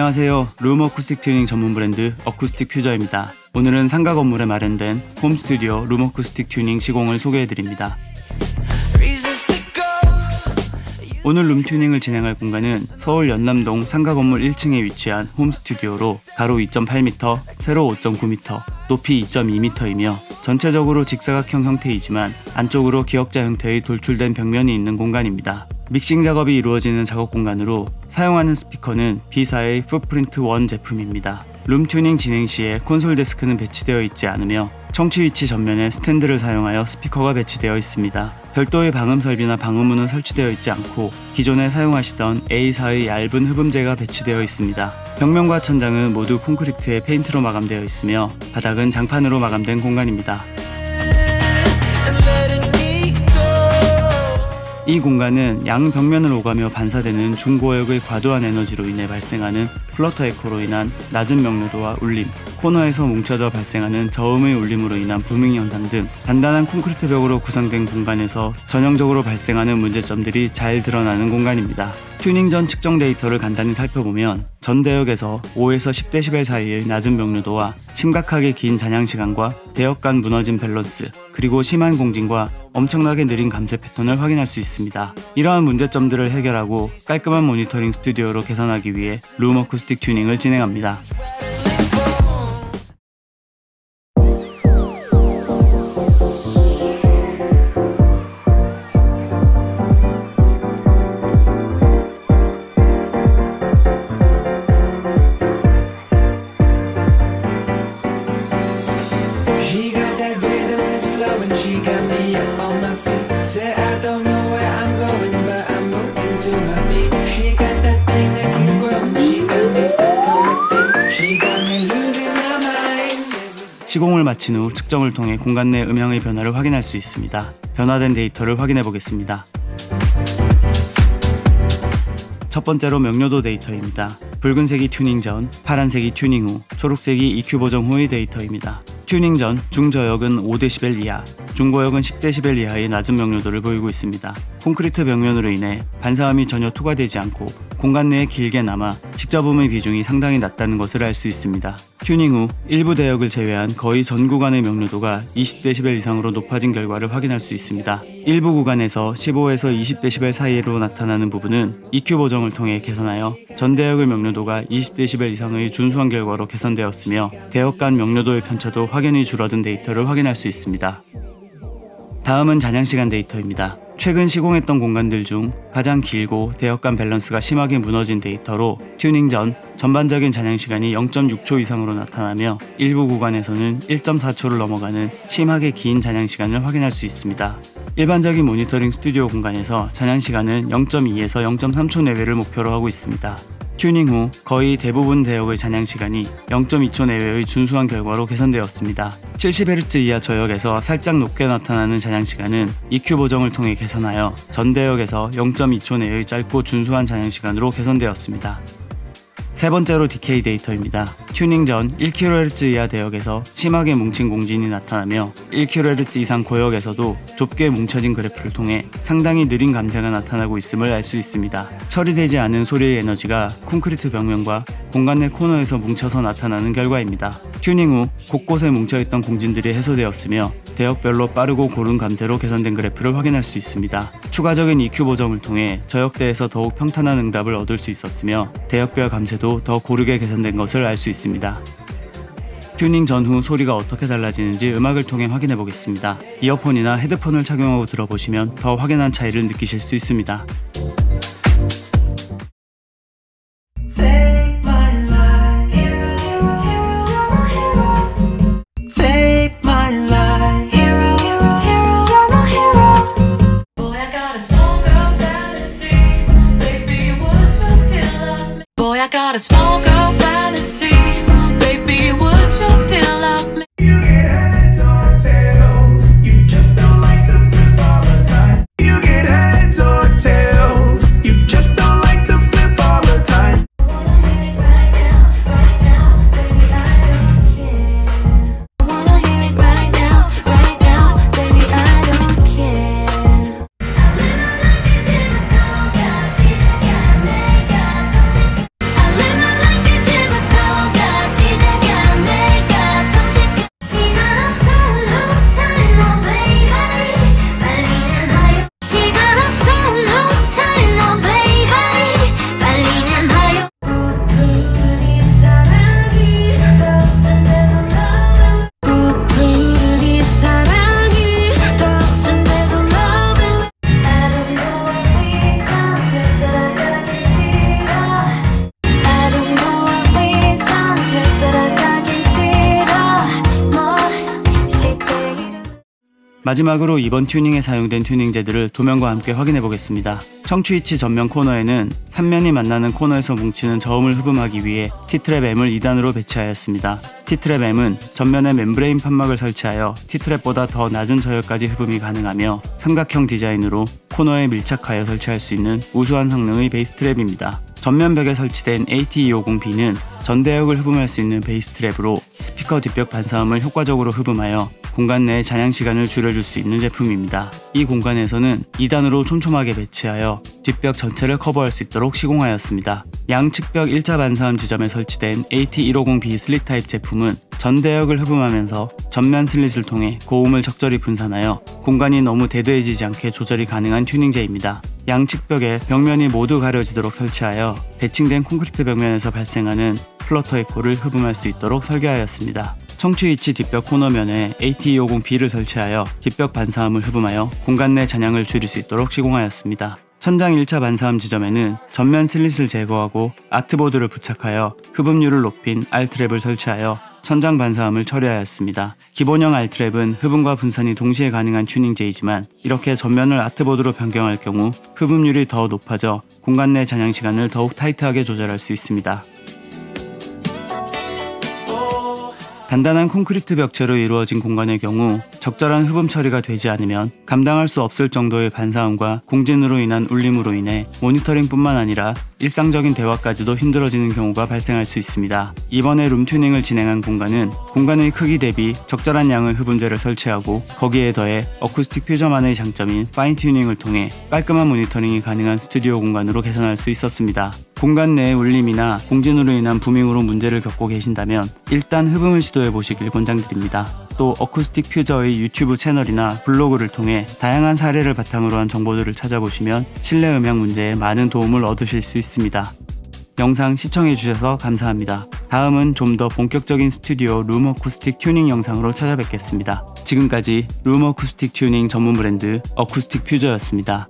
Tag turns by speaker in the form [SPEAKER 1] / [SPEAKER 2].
[SPEAKER 1] 안녕하세요. 룸 어쿠스틱 튜닝 전문 브랜드 어쿠스틱 퓨저입니다. 오늘은 상가 건물에 마련된 홈 스튜디오 룸 어쿠스틱 튜닝 시공을 소개해 드립니다. 오늘 룸 튜닝을 진행할 공간은 서울 연남동 상가 건물 1층에 위치한 홈 스튜디오로 가로 2.8m, 세로 5.9m, 높이 2.2m이며 전체적으로 직사각형 형태이지만 안쪽으로 기역자 형태의 돌출된 벽면이 있는 공간입니다. 믹싱 작업이 이루어지는 작업 공간으로 사용하는 스피커는 B사의 풋프린트 1 제품입니다. 룸 튜닝 진행 시에 콘솔 데스크는 배치되어 있지 않으며 청취 위치 전면에 스탠드를 사용하여 스피커가 배치되어 있습니다. 별도의 방음 설비나 방음문은 설치되어 있지 않고 기존에 사용하시던 A사의 얇은 흡음재가 배치되어 있습니다. 벽면과 천장은 모두 콘크리트에 페인트로 마감되어 있으며 바닥은 장판으로 마감된 공간입니다. 이 공간은 양 벽면을 오가며 반사되는 중고역의 과도한 에너지로 인해 발생하는 flutter echo로 인한 낮은 명료도와 울림, 코너에서 뭉쳐져 발생하는 저음의 울림으로 인한 booming 현상 등 단단한 콘크리트 벽으로 구성된 공간에서 전형적으로 발생하는 문제점들이 잘 드러나는 공간입니다. 튜닝 전 측정 데이터를 간단히 살펴보면 전 대역에서 5에서 10dB 사이의 낮은 명료도와 심각하게 긴 잔향 시간과 대역 간 무너진 밸런스, 그리고 심한 공진과 엄청나게 느린 감쇄 패턴을 확인할 수 있습니다. 이러한 문제점들을 해결하고 깔끔한 모니터링 스튜디오로 개선하기 위해 룸 어쿠스틱 튜닝을 진행합니다. 시공을 마친 후 측정을 통해 공간 내 음향의 변화를 확인할 수 있습니다. 변화된 데이터를 확인해 보겠습니다. 첫 번째로 명료도 데이터입니다. 붉은색이 튜닝 전, 파란색이 튜닝 후, 초록색이 EQ 보정 후의 데이터입니다. 튜닝 전 중저역은 5dB 이하, 중고역은 10dB 이하의 낮은 명료도를 보이고 있습니다. 콘크리트 벽면으로 인해 반사음이 전혀 투과되지 않고 공간 내에 길게 남아 직접음의 비중이 상당히 낮다는 것을 알 수 있습니다. 튜닝 후 일부 대역을 제외한 거의 전 구간의 명료도가 20dB 이상으로 높아진 결과를 확인할 수 있습니다. 일부 구간에서 15에서 20dB 사이로 나타나는 부분은 EQ 보정을 통해 개선하여 전 대역의 명료도가 20dB 이상의 준수한 결과로 개선되었으며 대역 간 명료도의 편차도 확연히 줄어든 데이터를 확인할 수 있습니다. 다음은 잔향 시간 데이터입니다. 최근 시공했던 공간들 중 가장 길고 대역간 밸런스가 심하게 무너진 데이터로 튜닝 전 전반적인 잔향 시간이 0.6초 이상으로 나타나며 일부 구간에서는 1.4초를 넘어가는 심하게 긴 잔향 시간을 확인할 수 있습니다. 일반적인 모니터링 스튜디오 공간에서 잔향 시간은 0.2에서 0.3초 내외를 목표로 하고 있습니다. 튜닝 후 거의 대부분 대역의 잔향 시간이 0.2초 내외의 준수한 결과로 개선되었습니다. 70Hz 이하 저역에서 살짝 높게 나타나는 잔향 시간은 EQ 보정을 통해 개선하여 전 대역에서 0.2초 내의 짧고 준수한 잔향 시간으로 개선되었습니다. 세 번째로 decay 데이터입니다. 튜닝 전 1kHz 이하 대역에서 심하게 뭉친 공진이 나타나며 1kHz 이상 고역에서도 좁게 뭉쳐진 그래프를 통해 상당히 느린 감쇄가 나타나고 있음을 알 수 있습니다. 처리되지 않은 소리의 에너지가 콘크리트 벽면과 공간 내 코너에서 뭉쳐서 나타나는 결과입니다. 튜닝 후 곳곳에 뭉쳐있던 공진들이 해소되었으며 대역별로 빠르고 고른 감쇄로 개선된 그래프를 확인할 수 있습니다. 추가적인 EQ 보정을 통해 저역대에서 더욱 평탄한 응답을 얻을 수 있었으며 대역별 감쇄 도 더 고르게 개선된 것을 알 수 있습니다. 튜닝 전후 소리가 어떻게 달라지는지 음악을 통해 확인해 보겠습니다. 이어폰이나 헤드폰을 착용하고 들어보시면 더 확연한 차이를 느끼실 수 있습니다. 마지막으로 이번 튜닝에 사용된 튜닝재들을 도면과 함께 확인해 보겠습니다. 청취 위치 전면 코너에는 3면이 만나는 코너에서 뭉치는 저음을 흡음하기 위해 T트랩 M을 2단으로 배치하였습니다. T트랩 M은 전면에 membrane 판막을 설치하여 T트랩보다 더 낮은 저역까지 흡음이 가능하며 삼각형 디자인으로 코너에 밀착하여 설치할 수 있는 우수한 성능의 bass trap입니다. 전면 벽에 설치된 AT250B는 전대역을 흡음할 수 있는 bass trap으로 스피커 뒷벽 반사음을 효과적으로 흡음하여 공간 내 잔향 시간을 줄여줄 수 있는 제품입니다. 이 공간에서는 2단으로 촘촘하게 배치하여 뒷벽 전체를 커버할 수 있도록 시공하였습니다. 양측 벽 1차 반사음 지점에 설치된 AT150B 슬릿 타입 제품은 전대역을 흡음하면서 전면 슬릿을 통해 고음을 적절히 분산하여 공간이 너무 dead해지지 않게 조절이 가능한 튜닝재입니다. 양측 벽에 벽면이 모두 가려지도록 설치하여 대칭된 콘크리트 벽면에서 발생하는 flutter echo를 흡음할 수 있도록 설계하였습니다. 청취 위치 뒷벽 코너면에 AT250B를 설치하여 뒷벽 반사음을 흡음하여 공간 내 잔향을 줄일 수 있도록 시공하였습니다. 천장 1차 반사음 지점에는 전면 슬릿을 제거하고 아트보드를 부착하여 흡음률을 높인 R트랩을 설치하여 천장 반사음을 처리하였습니다. 기본형 R트랩은 흡음과 분산이 동시에 가능한 튜닝재이지만 이렇게 전면을 아트보드로 변경할 경우 흡음률이 더 높아져 공간 내 잔향 시간을 더욱 타이트하게 조절할 수 있습니다. 단단한 콘크리트 벽체로 이루어진 공간의 경우 적절한 흡음 처리가 되지 않으면 감당할 수 없을 정도의 반사음과 공진으로 인한 울림으로 인해 모니터링뿐만 아니라 일상적인 대화까지도 힘들어지는 경우가 발생할 수 있습니다. 이번에 룸튜닝을 진행한 공간은 공간의 크기 대비 적절한 양의 흡음재를 설치하고 거기에 더해 어쿠스틱 퓨저만의 장점인 fine tuning을 통해 깔끔한 모니터링이 가능한 스튜디오 공간으로 개선할 수 있었습니다. 공간 내의 울림이나 공진으로 인한 booming으로 문제를 겪고 계신다면 일단 흡음을 시도해 보시길 권장드립니다. 또 어쿠스틱 퓨저의 유튜브 채널이나 블로그를 통해 다양한 사례를 바탕으로 한 정보들을 찾아보시면 실내 음향 문제에 많은 도움을 얻으실 수 있습니다. 영상 시청해주셔서 감사합니다. 다음은 좀 더 본격적인 스튜디오 room acoustic tuning 영상으로 찾아뵙겠습니다. 지금까지 room acoustic tuning 전문 브랜드 어쿠스틱 퓨저였습니다.